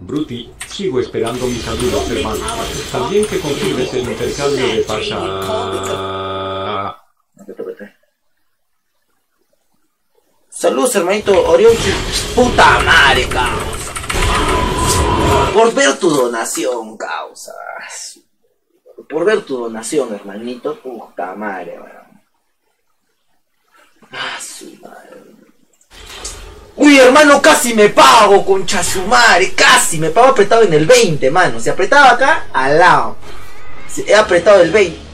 Bruti, sigo esperando mis saludos, hermano. También que confirmes el intercambio de pasa... Saludos, hermanito Orionchi. Puta madre, causa. Por ver tu donación, causa. Por ver tu donación, hermanito. Puta madre, weón. Hermano, casi me pago, concha su madre. Casi me pago apretado en el 20, mano. Si apretaba acá, al lado. Si he apretado el 20.